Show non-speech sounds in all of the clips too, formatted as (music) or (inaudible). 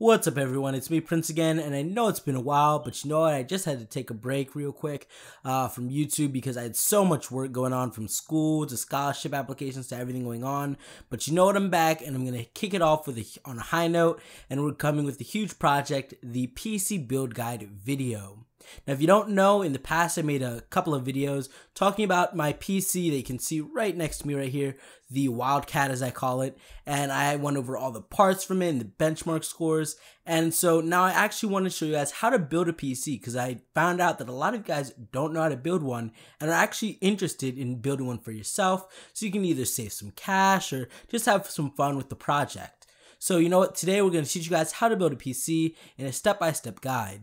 What's up everyone, it's me Prince again, and I know it's been a while, but you know what, I just had to take a break real quick uh, from YouTube because I had so much work going on from school to scholarship applications to everything going on, but you know what, I'm back, and I'm going to kick it off with a, on a high note, and we're coming with the huge project, the PC Build Guide video. Now, if you don't know, in the past I made a couple of videos talking about my PC that you can see right next to me right here, the Wildcat as I call it, and I went over all the parts from it and the benchmark scores. And so now I actually want to show you guys how to build a PC because I found out that a lot of guys don't know how to build one and are actually interested in building one for yourself so you can either save some cash or just have some fun with the project. So you know what, today we're going to teach you guys how to build a PC in a step-by-step -step guide.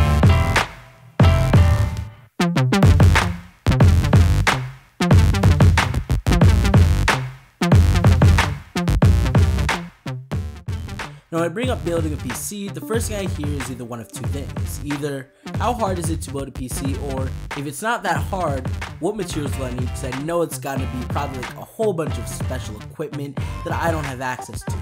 Now when I bring up building a PC, the first thing I hear is either one of two things. Either how hard is it to build a PC or if it's not that hard, what materials do I need because I know it's gotta be probably like a whole bunch of special equipment that I don't have access to.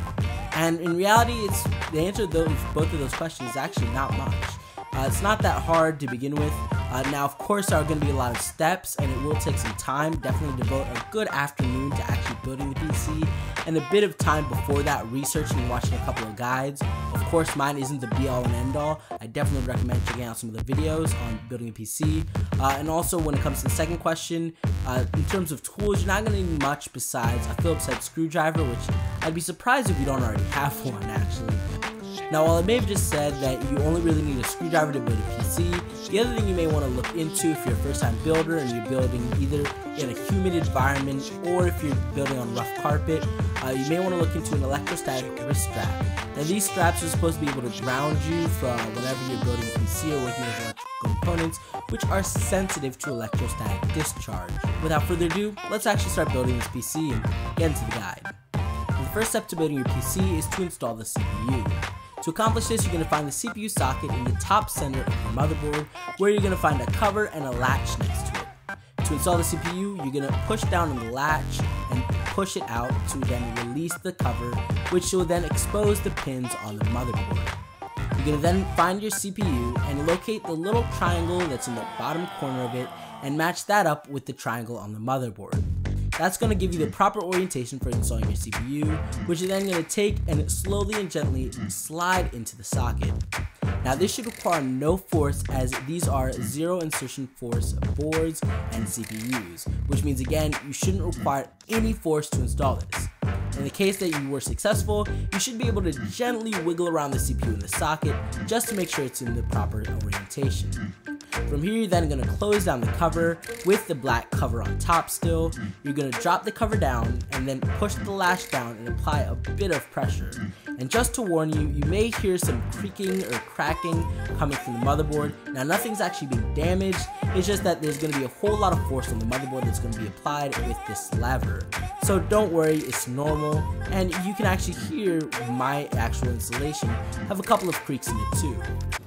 And in reality, it's the answer to those, both of those questions is actually not much. Uh, it's not that hard to begin with. Uh, now, of course, there are going to be a lot of steps, and it will take some time. Definitely devote a good afternoon to actually building the PC, and a bit of time before that researching and watching a couple of guides. Of course, mine isn't the be-all and end-all. I definitely recommend checking out some of the videos on building a PC. Uh, and also, when it comes to the second question, uh, in terms of tools, you're not going to need much besides a Phillips head screwdriver, which I'd be surprised if you don't already have (laughs) one, actually. Now, while I may have just said that you only really need a screwdriver to build a PC, the other thing you may want to look into if you're a first time builder and you're building either in a humid environment or if you're building on rough carpet, uh, you may want to look into an electrostatic wrist strap. Now, these straps are supposed to be able to ground you from whenever you're building a PC or working with electrical components, which are sensitive to electrostatic discharge. Without further ado, let's actually start building this PC and get into the guide. The first step to building your PC is to install the CPU. To accomplish this, you're going to find the CPU socket in the top center of your motherboard, where you're going to find a cover and a latch next to it. To install the CPU, you're going to push down on the latch and push it out to then release the cover, which will then expose the pins on the motherboard. You're going to then find your CPU and locate the little triangle that's in the bottom corner of it and match that up with the triangle on the motherboard. That's going to give you the proper orientation for installing your CPU, which you're then going to take and slowly and gently slide into the socket. Now this should require no force as these are zero insertion force boards and CPUs, which means again, you shouldn't require any force to install this. In the case that you were successful, you should be able to gently wiggle around the CPU in the socket just to make sure it's in the proper orientation. From here, you're then going to close down the cover with the black cover on top still. You're going to drop the cover down and then push the latch down and apply a bit of pressure. And just to warn you, you may hear some creaking or cracking coming from the motherboard. Now nothing's actually being damaged, it's just that there's going to be a whole lot of force on the motherboard that's going to be applied with this lever. So don't worry, it's normal, and you can actually hear my actual installation have a couple of creaks in it too.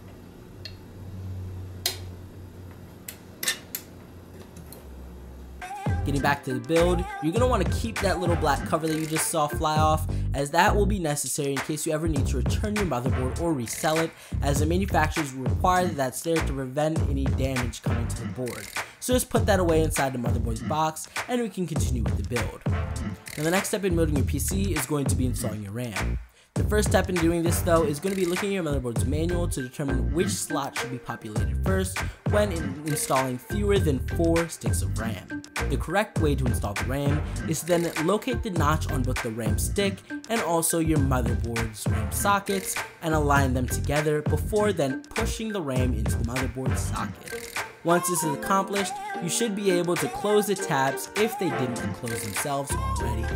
Getting back to the build, you're going to want to keep that little black cover that you just saw fly off as that will be necessary in case you ever need to return your motherboard or resell it as the manufacturers require that that's there to prevent any damage coming to the board. So just put that away inside the motherboard's box and we can continue with the build. Now the next step in building your PC is going to be installing your RAM. The first step in doing this though is going to be looking at your motherboard's manual to determine which slot should be populated first when in installing fewer than 4 sticks of RAM. The correct way to install the RAM is to then locate the notch on both the RAM stick and also your motherboard's RAM sockets and align them together before then pushing the RAM into the motherboard socket. Once this is accomplished, you should be able to close the tabs if they didn't close themselves already.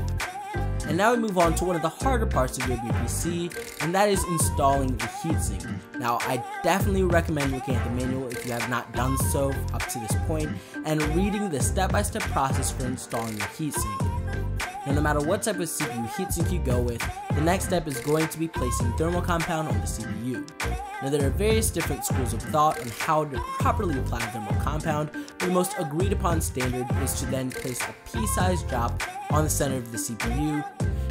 And now we move on to one of the harder parts of your PC, and that is installing the heatsink. Now, I definitely recommend looking at the manual if you have not done so up to this point, and reading the step-by-step -step process for installing the heatsink. Now, no matter what type of CPU heatsink you go with, the next step is going to be placing thermal compound on the CPU. Now there are various different schools of thought on how to properly apply thermal compound, but the most agreed upon standard is to then place a pea-sized drop on the center of the CPU.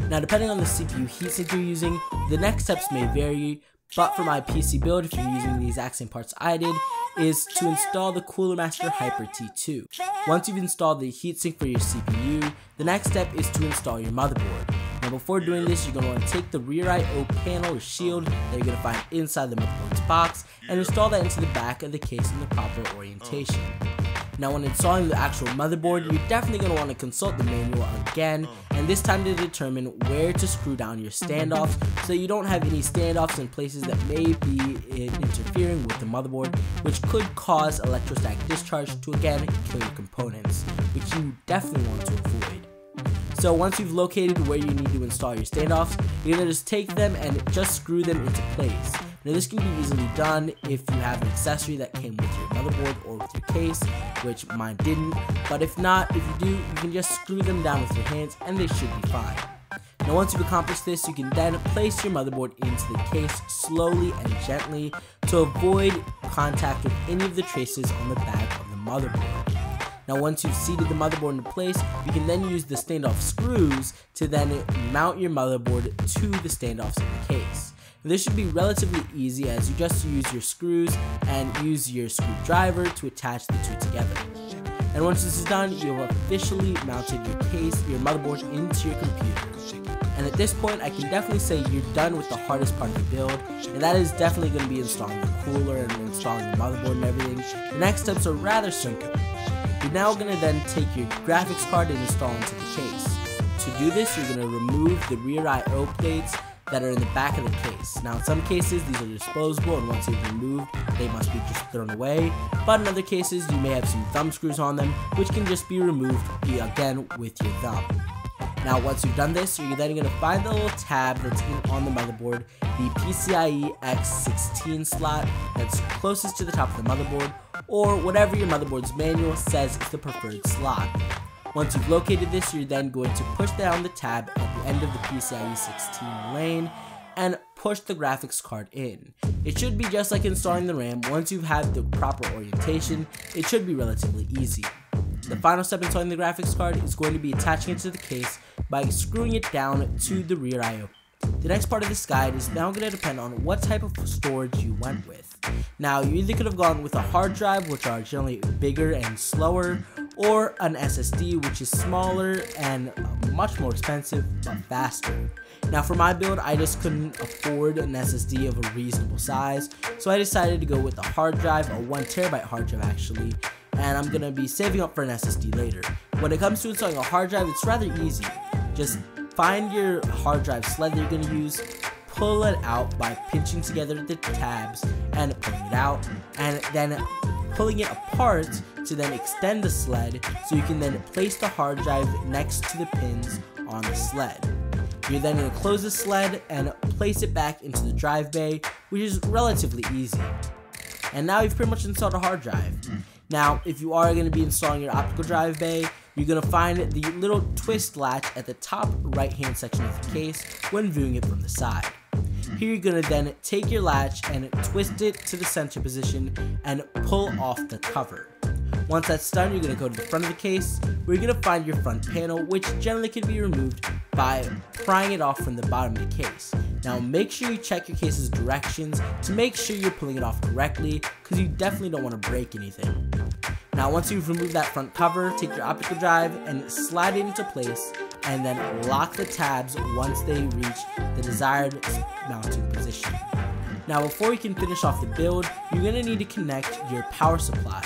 Now depending on the CPU heatsink you're using, the next steps may vary, but for my PC build, if you're using the exact same parts I did, is to install the Cooler Master Hyper T2. Once you've installed the heatsink for your CPU, the next step is to install your motherboard. Now before doing this, you're going to want to take the rear I.O. panel or shield that you're going to find inside the motherboard's box and install that into the back of the case in the proper orientation. Now when installing the actual motherboard, you're definitely going to want to consult the manual again, and this time to determine where to screw down your standoffs so you don't have any standoffs in places that may be interfering with the motherboard, which could cause electrostatic discharge to again kill your components, which you definitely want to avoid. So once you've located where you need to install your standoffs, you're to just take them and just screw them into place. Now this can be easily done if you have an accessory that came with your motherboard or with your case, which mine didn't, but if not, if you do, you can just screw them down with your hands and they should be fine. Now once you've accomplished this, you can then place your motherboard into the case slowly and gently to avoid contact with any of the traces on the back of the motherboard. Now once you've seated the motherboard into place, you can then use the standoff screws to then mount your motherboard to the standoffs in the case. This should be relatively easy as you just use your screws and use your screwdriver to attach the two together. And once this is done, you have officially mounted your case, your motherboard into your computer. And at this point, I can definitely say you're done with the hardest part of the build, and that is definitely going to be installing the cooler and installing the motherboard and everything. The next steps are rather simple. You're now going to then take your graphics card and install into the case. To do this, you're going to remove the rear I.O. plates that are in the back of the case. Now in some cases these are disposable and once they've removed they must be just thrown away, but in other cases you may have some thumb screws on them which can just be removed again with your thumb. Now once you've done this, you're then going to find the little tab that's on the motherboard, the PCIe X16 slot that's closest to the top of the motherboard, or whatever your motherboard's manual says is the preferred slot. Once you've located this, you're then going to push down the tab at the end of the PCIe 16 lane and push the graphics card in. It should be just like installing the RAM, once you've had the proper orientation, it should be relatively easy. The final step in installing the graphics card is going to be attaching it to the case by screwing it down to the rear I.O. The next part of this guide is now going to depend on what type of storage you went with. Now, you either could have gone with a hard drive, which are generally bigger and slower, or an SSD, which is smaller and much more expensive, but faster. Now for my build, I just couldn't afford an SSD of a reasonable size, so I decided to go with a hard drive, a 1TB hard drive actually, and I'm gonna be saving up for an SSD later. When it comes to installing a hard drive, it's rather easy. Just find your hard drive sled that you're gonna use, pull it out by pinching together the tabs and pulling it out, and then pulling it apart to then extend the sled so you can then place the hard drive next to the pins on the sled. You're then going to close the sled and place it back into the drive bay, which is relatively easy. And now you've pretty much installed a hard drive. Now, if you are going to be installing your optical drive bay, you're going to find the little twist latch at the top right hand section of the case when viewing it from the side. Here you're to then take your latch and twist it to the center position and pull off the cover. Once that's done, you're to go to the front of the case, where you're to find your front panel, which generally can be removed by prying it off from the bottom of the case. Now make sure you check your case's directions to make sure you're pulling it off correctly, because you definitely don't want to break anything. Now once you've removed that front cover, take your optical drive and slide it into place, and then lock the tabs once they reach the desired mounting position. Now before you can finish off the build, you're going to need to connect your power supply.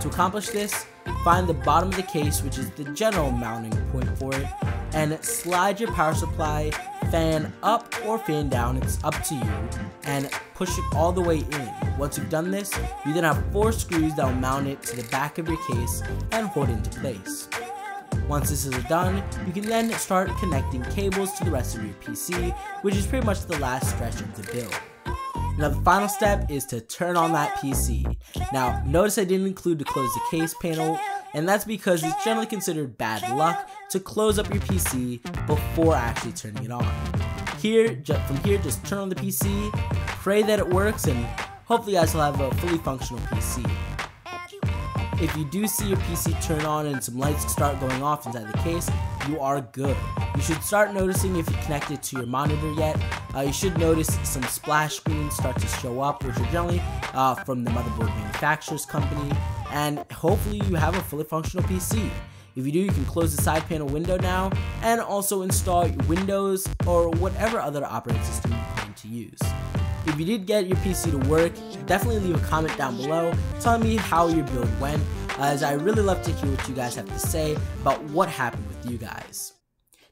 To accomplish this, find the bottom of the case, which is the general mounting point for it, and slide your power supply fan up or fan down, it's up to you, and push it all the way in. Once you've done this, you then have four screws that will mount it to the back of your case and hold it into place. Once this is done, you can then start connecting cables to the rest of your PC, which is pretty much the last stretch of the build. Now the final step is to turn on that PC. Now notice I didn't include to close the case panel and that's because it's generally considered bad luck to close up your PC before actually turning it on. Here, from here just turn on the PC, pray that it works and hopefully you guys will have a fully functional PC. If you do see your PC turn on and some lights start going off inside the case, you are good. You should start noticing if you connect it to your monitor yet. Uh, you should notice some splash screens start to show up, which are generally uh, from the motherboard manufacturer's company, and hopefully you have a fully functional PC. If you do, you can close the side panel window now, and also install Windows or whatever other operating system you plan to use. If you did get your PC to work, definitely leave a comment down below telling me how your build went, as I really love to hear what you guys have to say about what happened with you guys.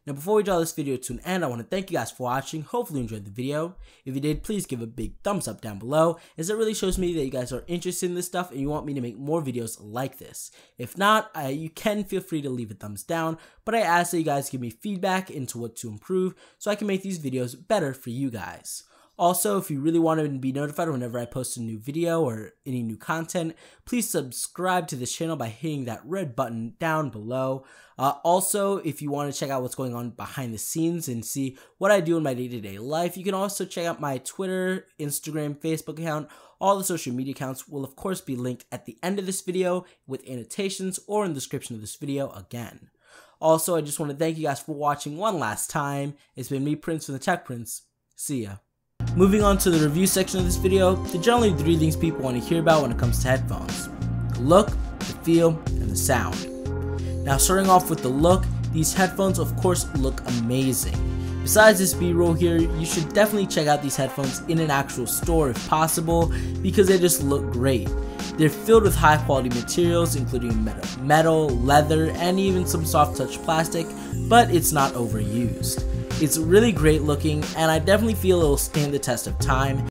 Now before we draw this video to an end, I want to thank you guys for watching, hopefully you enjoyed the video. If you did, please give a big thumbs up down below, as it really shows me that you guys are interested in this stuff and you want me to make more videos like this. If not, uh, you can feel free to leave a thumbs down, but I ask that you guys give me feedback into what to improve so I can make these videos better for you guys. Also, if you really want to be notified whenever I post a new video or any new content, please subscribe to this channel by hitting that red button down below. Uh, also, if you want to check out what's going on behind the scenes and see what I do in my day-to-day -day life, you can also check out my Twitter, Instagram, Facebook account. All the social media accounts will of course be linked at the end of this video with annotations or in the description of this video again. Also, I just want to thank you guys for watching one last time. It's been me, Prince from the Tech Prince. See ya. Moving on to the review section of this video, are generally three things people want to hear about when it comes to headphones. The look, the feel, and the sound. Now starting off with the look, these headphones of course look amazing. Besides this b-roll here, you should definitely check out these headphones in an actual store if possible because they just look great. They're filled with high quality materials including metal, leather, and even some soft touch plastic, but it's not overused. It's really great looking, and I definitely feel it will stand the test of time